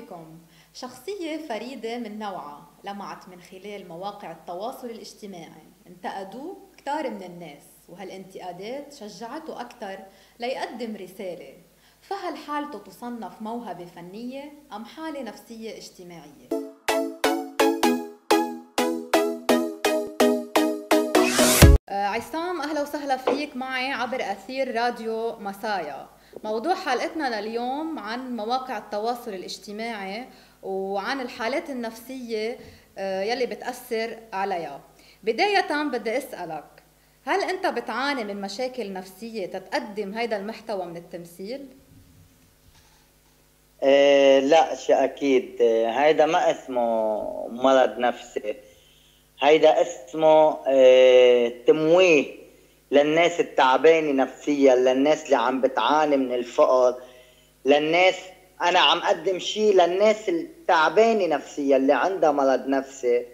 بكم شخصية فريدة من نوعها لمعت من خلال مواقع التواصل الاجتماعي. انتقدوه كتار من الناس وهالانتقادات شجعته أكثر ليقدم رسالة. فهل حالته تصنف موهبة فنية أم حالة نفسية اجتماعية؟ آه، عصام أهلا وسهلا فيك معي عبر أثير راديو مسايا موضوع حلقتنا لليوم عن مواقع التواصل الاجتماعي وعن الحالات النفسية آه، يلي بتأثر عليها. بداية بدي أسألك هل أنت بتعاني من مشاكل نفسية تتقدم هيدا المحتوى من التمثيل؟ إيه لا شيء أكيد. هيدا ما اسمه مرض نفسي. هيدا اسمه إيه تمويه. للناس التعبانة نفسيا للناس اللي عم بتعاني من الفقر للناس أنا عم أقدم شيء للناس التعبانة نفسيا اللي عندها مرض نفسي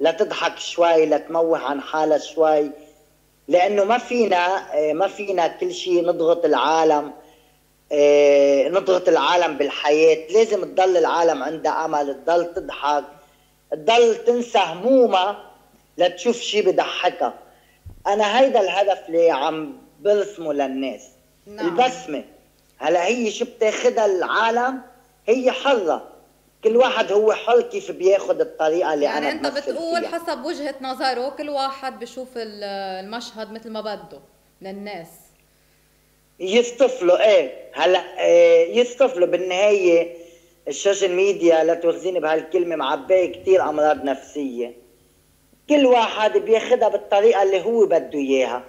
لتضحك شوي لتموه عن حالها شوي لأنه ما فينا إيه، ما فينا كل شيء نضغط العالم إيه، نضغط العالم بالحياة. لازم تضل العالم عندها أمل تضل تضحك تضل تنسى همومها لتشوف شيء بضحكها. أنا هيدا الهدف اللي عم برسمه للناس. نعم. البسمة. هلا هي شو بتاخذها العالم؟ هي حره كل واحد هو حر كيف بياخذ الطريقة اللي يعني أنا أنت بتقول فيها. حسب وجهة نظره كل واحد بشوف المشهد مثل ما بده للناس. يصطفلوا إيه. هلا إيه يصطفلوا بالنهاية ال social media لا تؤاخذيني بهالكلمة معبية كثير أمراض نفسية. كل واحد بياخدها بالطريقة اللي هو بده إياها.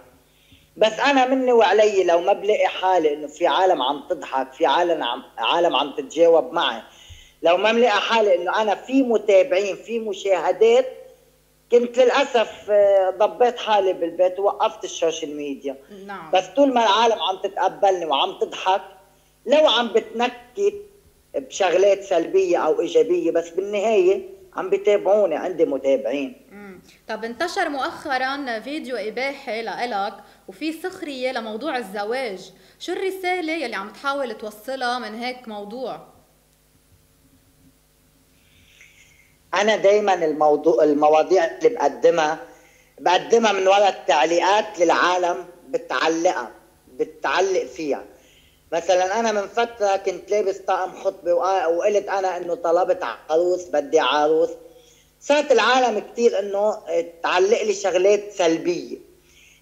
بس أنا مني وعلي لو ما بلاقي حالي إنه في عالم عم تضحك في عالم عم عالم عم تتجاوب معي لو ما ملاقي حالي إنه أنا في متابعين في مشاهدات كنت للأسف آه، ضبيت حالي بالبيت ووقفت ال social media. نعم. بس طول ما العالم عم تتقبلني وعم تضحك لو عم بتنكت بشغلات سلبية أو إيجابية بس بالنهاية عم بيتابعوني عندي متابعين. طب انتشر مؤخرا فيديو اباحي لإلك وفي سخرية لموضوع الزواج. شو الرسالة يلي عم تحاول توصلها من هيك موضوع؟ أنا دائما الموضوع المواضيع اللي بقدمها بقدمها من وراء التعليقات للعالم بتعلقها بتعلق فيها. مثلا أنا من فترة كنت لابس طقم خطبة وقلت أنا إنه طلبت عروس بدي عروس. صارت العالم كثير إنه تعلق لي شغلات سلبية.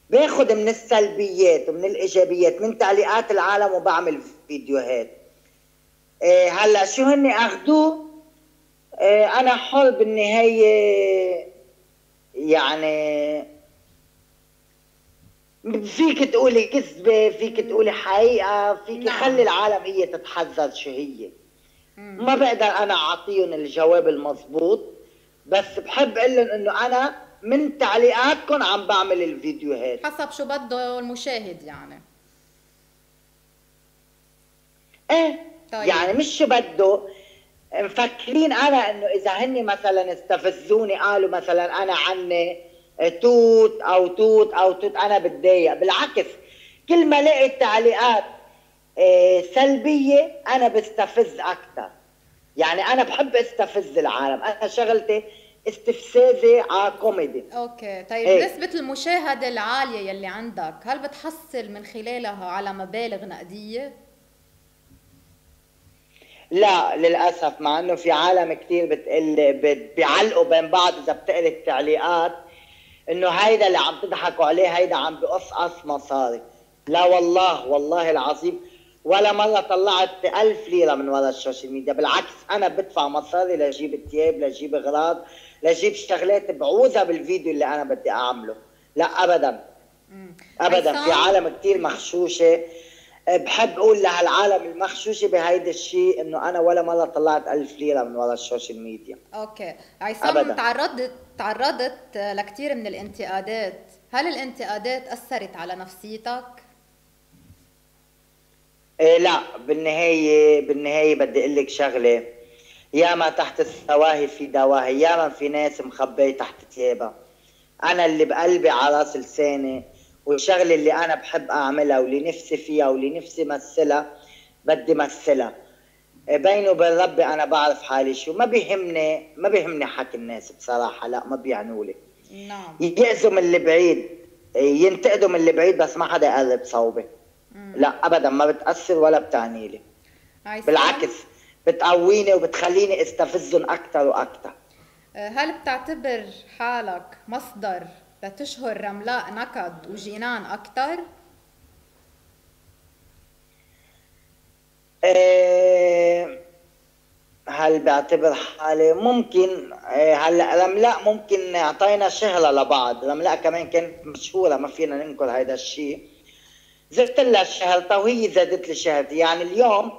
باخذ من السلبيات ومن الإيجابيات من تعليقات العالم وبعمل فيديوهات. إيه هلأ شو هن اخذوه إيه أنا حر بالنهاية يعني فيك تقولي كذبة فيك تقولي حقيقة فيك نعم. خلي العالم هي تتحذر شو هي. ما بقدر أنا أعطيهم الجواب المضبوط. بس بحب أقول لهم إنه أنا من تعليقاتكم عم بعمل الفيديوهات حسب شو بده المشاهد يعني. إيه طيب. يعني مش شو بده. مفكرين أنا إنه إذا هن مثلا استفزوني قالوا مثلا أنا عني توت أو توت أو توت أنا بتضايق. بالعكس كل ما الاقي تعليقات آه، سلبية أنا بستفز أكثر يعني أنا بحب استفز العالم أنا شغلتي استفزازي على comedy okay طيب إيه؟ نسبة المشاهدة العالية يلي عندك هل بتحصل من خلالها على مبالغ نقدية؟ لا للأسف مع إنه في عالم كثير بتقل بيعلقوا بين بعض إذا بتقري التعليقات إنه هيدا اللي عم تضحكوا عليه هيدا عم بقصقص مصاري لا والله والله العظيم ولا مرة طلعت ألف ليرة من ورا السوشيال ميديا. بالعكس أنا بدفع مصاري لأجيب ثياب لأجيب أغراض لأجيب شغلات بعوزها بالفيديو اللي أنا بدي أعمله. لا أبدا. أبدا. في عالم كثير مغشوشة. بحب أقول لهالعالم المغشوشة بهيدا الشيء إنه أنا ولا مرة طلعت ألف ليرة من ورا السوشيال ميديا. okay. عصام تعرضت تعرضت لكثير من الانتقادات. هل الانتقادات أثرت على نفسيتك؟ إيه لا بالنهايه بالنهاية بدي أقول لك شغلة. ياما تحت السواهي في دواهي ياما في ناس مخبيه تحت ثيابها أنا اللي بقلبي على راس لساني والشغلة اللي أنا بحب أعملها واللي نفسي فيها واللي نفسي مثلها بدي مثلها بيني وبين ربي أنا بعرف حالي شو. ما بيهمني ما بيهمني حكي الناس بصراحة لا ما بيعنوا لي. نعم. يأذوا من اللي بعيد. ينتقدوا من اللي بعيد بس ما حدا يقرب صوبي لا ابدا ما بتأثر ولا بتعني لي. بالعكس بتقويني وبتخليني استفزهم أكثر وأكثر آه، هل بتعتبر حالك مصدر لتشهر رملاء نكد وجينان أكثر؟ إيه هل بعتبر حالي؟ ممكن. إيه هلا رملاء ممكن أعطينا شهرة لبعض؟ رملاء كمان كانت مشهورة ما فينا ننكر هذا الشيء. زدت لها شهرتها وهي زادت لي شهرتي يعني اليوم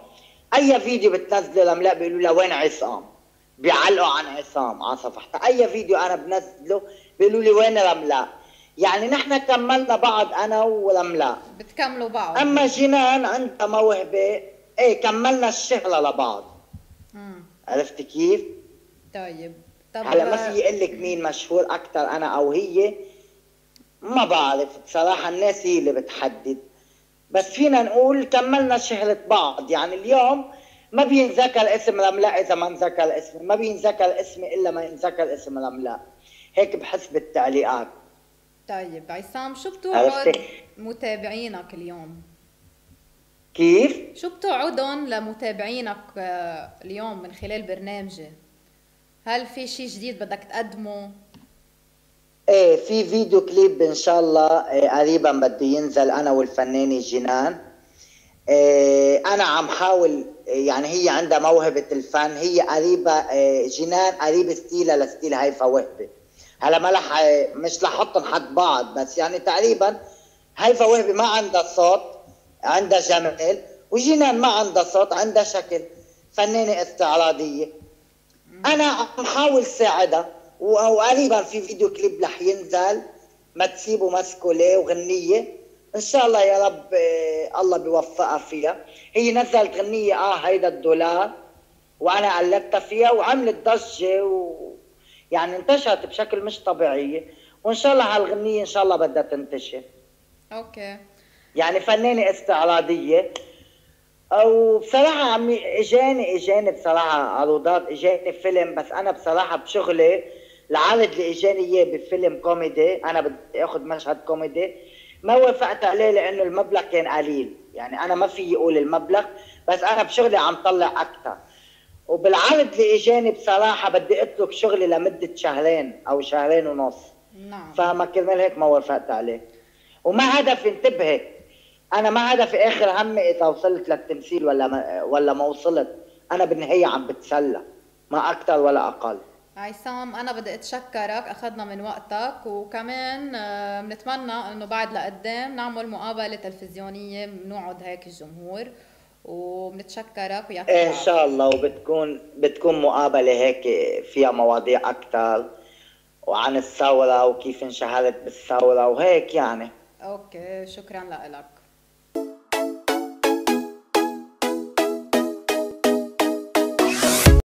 أي فيديو بتنزله رملاء بيقولوا لها وين عصام؟ بيعلقوا عن عصام على صفحتها أي فيديو أنا بنزله بيقولوا لي وين رملاء يعني نحن كملنا بعض أنا ورملاء بتكملوا بعض. أما جنان عندها موهبة. إيه كملنا الشهرة لبعض. مم. عرفت كيف؟ طيب. طب هلا ما في يقول لك مين مشهور أكثر أنا أو هي؟ ما بعرف. بصراحة الناس هي اللي بتحدد. بس فينا نقول كملنا شهرة بعض. يعني اليوم ما بينذكر اسم رملاء إذا ما انذكر اسمي ما بينذكر اسمي إلا ما ينذكر اسم رملاء هيك بحس بالتعليقات طيب عصام شو بتوعد متابعينك اليوم؟ كيف؟ شو بتوعدهم لمتابعينك آه، اليوم من خلال برنامجي؟ هل في شيء جديد بدك تقدمه؟ إيه في فيديو كليب إن شاء الله إيه قريبا بده ينزل أنا والفنانة جنان. إيه أنا عم حاول يعني هي عندها موهبة الفن هي قريبة إيه جنان قريبه ستيلها لستيل هيفا وهبه هلا ما رح مش رح احطهم حد بعض بس يعني تقريبا هيفا وهبه ما عندها صوت عندها جمال وجنان ما عندها صوت عندها شكل. فنانة استعراضية. أنا عم حاول ساعدها. وقريبا في فيديو كليب رح ينزل ما تسيبوا مسكوا ليه؟ وغنية. إن شاء الله يا رب آه، الله بيوفقها فيها. هي نزلت غنية آه هيدا الدولار وأنا قلدتها فيها وعملت ضجة و يعني انتشرت بشكل مش طبيعي. وإن شاء الله هالغنية إن شاء الله بدها تنتشر. أوكي. يعني فنانة استعراضية. وبصراحة عم اجاني اجاني بصراحة عروضات اجاني فيلم بس أنا بصراحة بشغلي العرض اللي إجاني إياه بفيلم كوميدي أنا بدي آخذ مشهد كوميدي. ما وافقت عليه لأنه المبلغ كان قليل. يعني أنا ما في أقول المبلغ بس أنا بشغلي عم طلع أكثر وبالعرض اللي إجاني بصراحة بدي أترك شغلي لمدة شهرين أو شهرين ونص. نعم. فما كرمال هيك ما وافقت عليه. وما هدفي انتبهي أنا ما هدفي آخر همي إذا وصلت للتمثيل ولا ما ولا ما وصلت. أنا بالنهاية عم بتسلى. ما أكثر ولا أقل. عصام أنا بدي أتشكرك أخذنا من وقتك وكمان آه، بنتمنى إنه بعد لقدام نعمل مقابلة تلفزيونية بنوعد هيك الجمهور وبنتشكرك ويعطيك إيه ان شاء الله وبتكون بتكون مقابلة هيك فيها مواضيع أكثر وعن الثورة وكيف انشهرت بالثورة وهيك يعني. أوكي شكرا لك